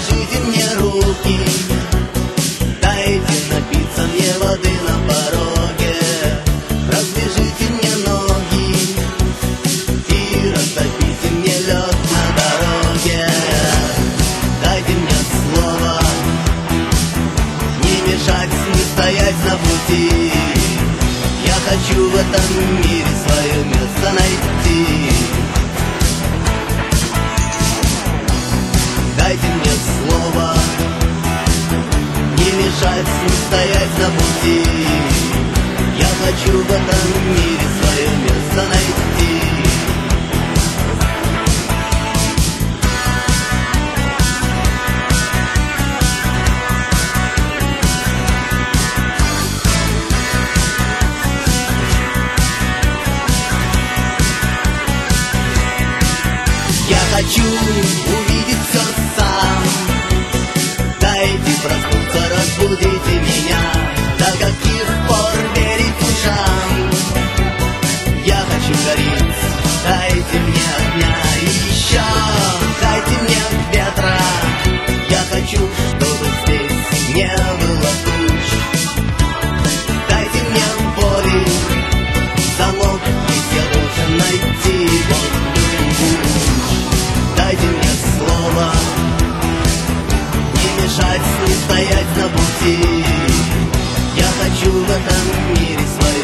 развяжите мне руки. Дайте напиться мне воды на пороге. Развяжите мне ноги. И растопите мне лед на дороге. Дайте мне слово Не мешать, не стоять на пути. Я хочу в этом мире свое место найти не стоять на пути. Я хочу в этом мире свое место найти. Я хочу увидеть все сам. Дайте проснуться, разбудите меня. До каких